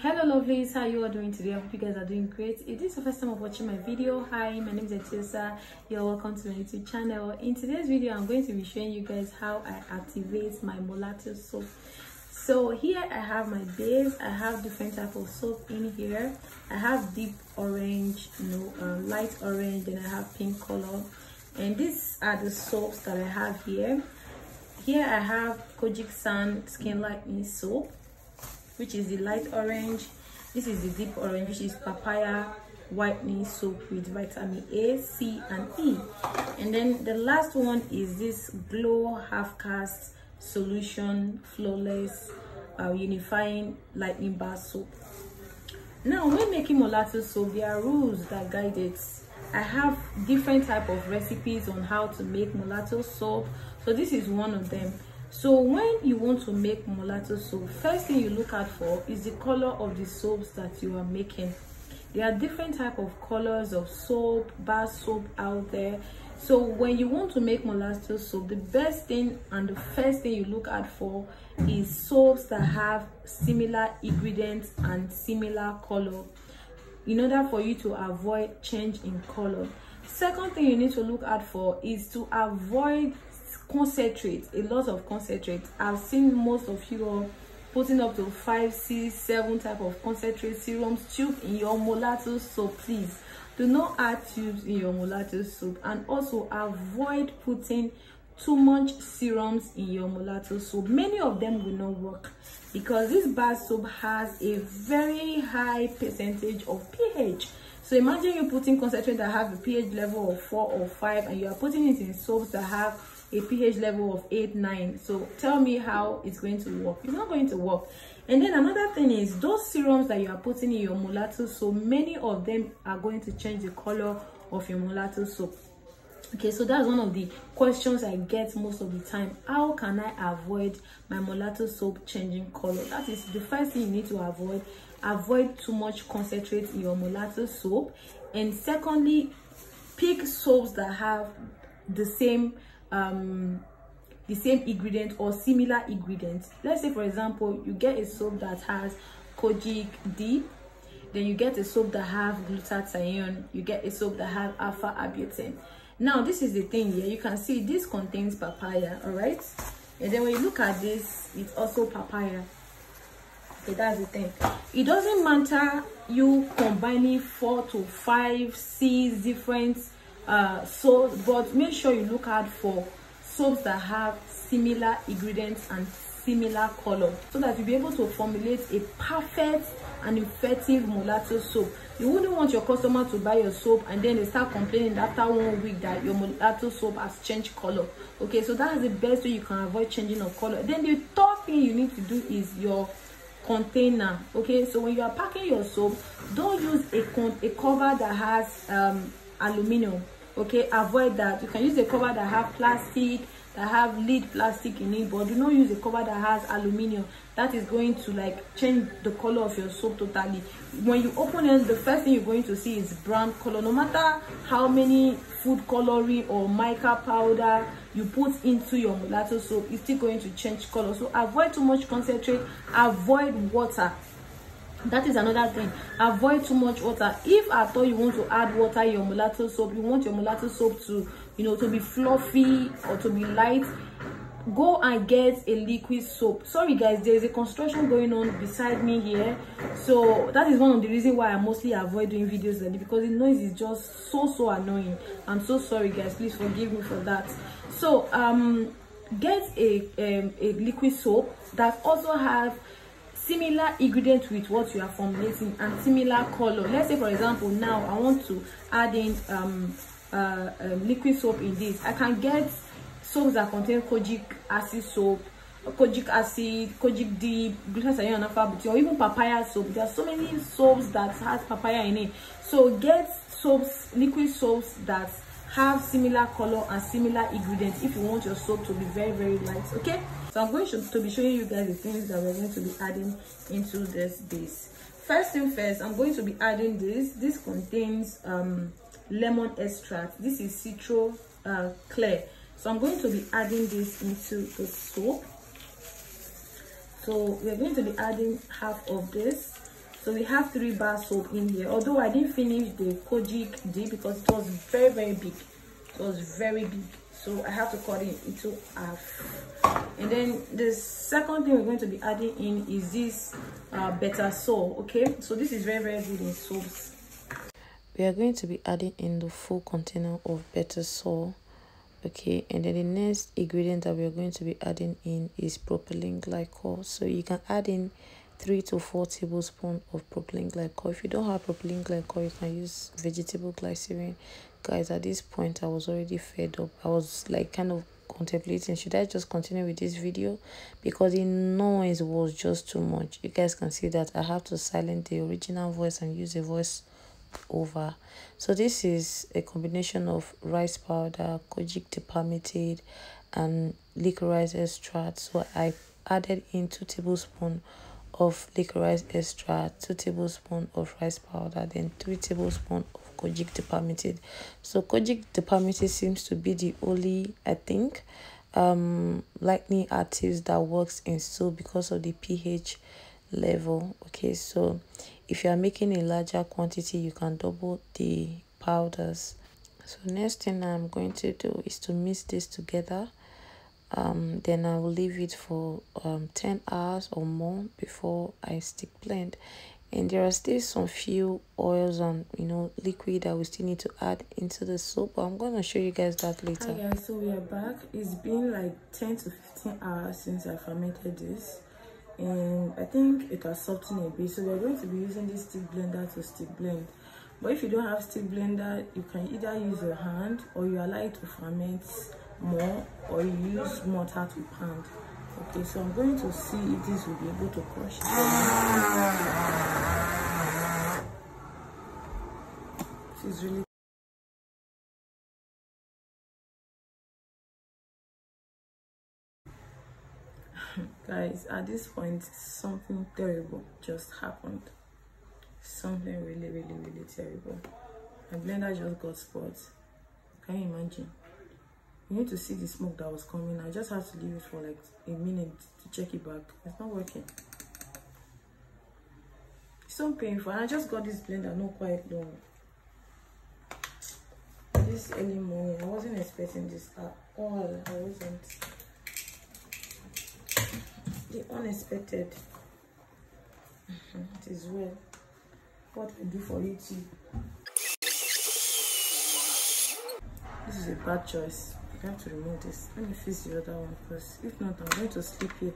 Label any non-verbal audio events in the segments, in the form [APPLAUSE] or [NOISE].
hello lovelies. How you are doing today? I hope you guys are doing great. If this is the first time of watching my video hi my name is Etinosa. You're welcome to my youtube channel. In today's video i'm going to be showing you guys how i activate my mulatto soap. So here i have my base. I have different type of soap in here. I have deep orange you know uh, light orange and i have pink color. And these are the soaps that i have here. Here i have Kojie San skin lightening soap which is the light orange. This is the deep orange which is papaya whitening soap with vitamin a c and e. And then the last one is this glow half cast solution flawless uh, unifying lightning bar soap now when making mulatto soap there are rules that guide it. I have different type of recipes on how to make mulatto soap so this is one of them so when you want to make mulatto soap first thing you look out for is the color of the soaps that you are making. There are different type of colors of soap bar soap out there. So when you want to make mulatto soap the best thing and the first thing you look out for is soaps that have similar ingredients and similar color in order for you to avoid change in color. Second thing you need to look out for is to avoid concentrate a lot of concentrate i've seen most of you all putting up to five six seven type of concentrate serums tube in your mulatto soap please. Do not add tubes in your mulatto soup and also avoid putting too much serums in your mulatto soup many of them will not work because this bar soap has a very high percentage of ph. So imagine you putting concentrate that have a ph level of four or five and you are putting it in soaps that have a pH level of 8, 9. So tell me how it's going to work. It's not going to work. And then another thing is those serums that you are putting in your mulatto so many of them are going to change the color of your mulatto soap. Okay, so that's one of the questions I get most of the time. How can I avoid my mulatto soap changing color? That is the first thing you need to avoid. Avoid too much concentrate in your mulatto soap. And secondly, pick soaps that have the same um the same ingredient or similar ingredients let's say for example you get a soap that has kojic deep then you get a soap that have glutathione you get a soap that have alpha arbutin now this is the thing here you can see this contains papaya all right? And then when you look at this it's also papaya. Okay that's the thing. It doesn't matter you combining four to five six different uh so but make sure you look out for soaps that have similar ingredients and similar color. So that you'll be able to formulate a perfect and effective mulatto soap. You wouldn't want your customer to buy your soap and then they start complaining after one week that your mulatto soap has changed color. Okay so that's the best way you can avoid changing of color. Then the third thing you need to do is your container. Okay so when you are packing your soap don't use a a cover that has um aluminum okay avoid that. You can use a cover that have plastic that have lead plastic in it but do not use a cover that has aluminium. That is going to like change the color of your soap totally. When you open it the first thing you're going to see is brown color. No matter how many food coloring or mica powder you put into your mulatto soap it's still going to change color. So avoid too much concentrate. Avoid water that is another thing. Avoid too much water. If at all you want to add water your mulatto soap you want your mulatto soap to you know to be fluffy or to be light go and get a liquid soap. Sorry guys there is a construction going on beside me here. So that is one of the reasons why i mostly avoid doing videos like this because the noise is just so so annoying. I'm so sorry guys. Please forgive me for that. So um get a um, a liquid soap that also have similar ingredient with what you are formulating and similar color. Let's say for example now i want to add in um, uh, um, liquid soap in this. I can get soaps that contain kojic acid soap kojic acid kojic deep glutathione and alpha or even papaya soap. There are so many soaps that has papaya in it. So get soaps liquid soaps that have similar color and similar ingredients if you want your soap to be very very light okay so i'm going to, be showing you guys the things that we're going to be adding into this base first thing first i'm going to be adding this. This contains um lemon extract. This is citro uh, clear so i'm going to be adding this into the soap so we're going to be adding half of this. So we have three bar soap in here. Although i didn't finish the kojic d because it was very very big. It was very big so i have to cut it into half. And then the second thing we're going to be adding in is this uh, Betasol okay? So this is very very good in soaps. We are going to be adding in the full container of Betasol okay? And then the next ingredient that we're going to be adding in is propylene glycol. So you can add in three to four tablespoons of propylene glycol. If you don't have propylene glycol you can use vegetable glycerin guys at this point i was already fed up. I was like kind of contemplating should i just continue with this video? Because the noise was just too much. You guys can see that i have to silence the original voice and use a voice over. So this is a combination of rice powder kojic dipalmitate and licorice extract. So i added in two tablespoons of licorice extract two tablespoons of rice powder then three tablespoons of kojic dipalmitate so kojic dipalmitate seems to be the only i think um lightning artist that works in soap because of the ph level. Okay so if you are making a larger quantity you can double the powders. So next thing i'm going to do is to mix this together. Um then i will leave it for um 10 hours or more before i stick blend and there are still some few oils and you know liquid that we still need to add into the soap but i'm going to show you guys that later. hi guys so we are back. It's been like 10 to 15 hours since i fermented this and i think it has softened a bit. So we're going to be using this stick blender to stick blend. But if you don't have stick blender you can either use your hand or you allow it to ferment more or you use mortar to pound. Okay so i'm going to see if this will be able to crush it ah. Really [LAUGHS] guys at this point something terrible just happened. Something really really really terrible. My blender just got spoiled. Can you imagine? You need to see the smoke that was coming. I just have to leave it for like a minute to check it back. It's not working. It's so painful. And i just got this blender not quite long this early morning i wasn't expecting this at all. I wasn't. The unexpected. It is well. What i do for you too this is a bad choice. I have to remove this. Let me fix the other one because if not, I'm going to sleep here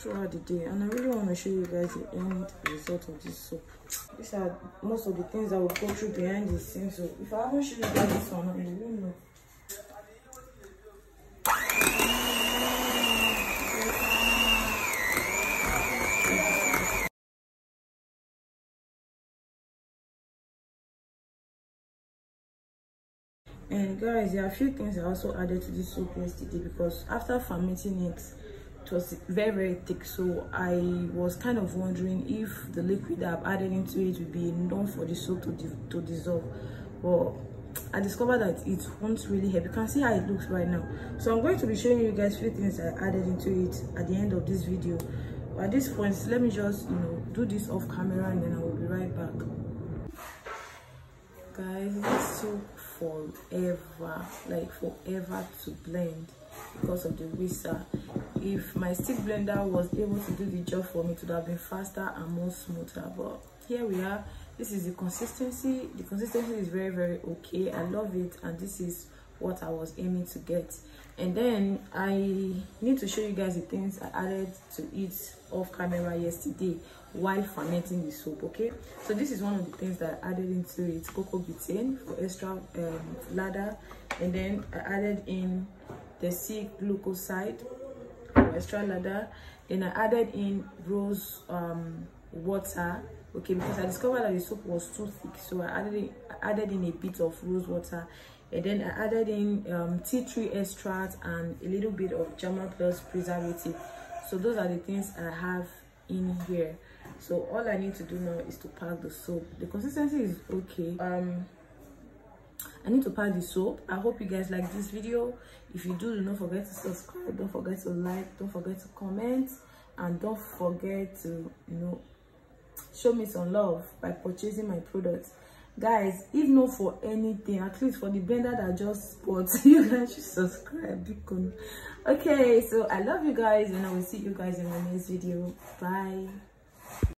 throughout the day. And I really want to show you guys the end result of this soap. These are most of the things that will go through behind the scenes. So if I haven't shown you guys this one, you will know. and guys there are a few things i also added to this soap yesterday because after fermenting it it was very very thick so i was kind of wondering if the liquid i've added into it would be enough for the soap to, to dissolve. But i discovered that it won't really help. You can see how it looks right now. So i'm going to be showing you guys few things i added into it at the end of this video. But at this point let me just you know do this off camera and then i will be right back. Guys this forever like forever to blend because of the whisker if my stick blender was able to do the job for me it would have been faster and more smoother. But here we are. This is the consistency. The consistency is very very okay. I love it and this is what i was aiming to get. And then i need to show you guys the things i added to it off camera yesterday while fermenting the soap okay? So this is one of the things that i added into it. Coco betaine for extra um, ladder. And then i added in decyl glucoside for extra ladder then i added in rose um, water. Okay because i discovered that the soap was too thick so i added in, I added in a bit of rose water. And then i added in um, tea tree extract and a little bit of Germall Plus preservative. So those are the things i have in here. So all i need to do now is to pack the soap the consistency is okay. Um i need to pack the soap. I hope you guys like this video. If you do do not forget to subscribe. Don't forget to like. Don't forget to comment. And don't forget to you know show me some love by purchasing my products guys if not for anything at least for the blender that I just bought [LAUGHS] you guys should subscribe. Okay so i love you guys and i will see you guys in my next video. Bye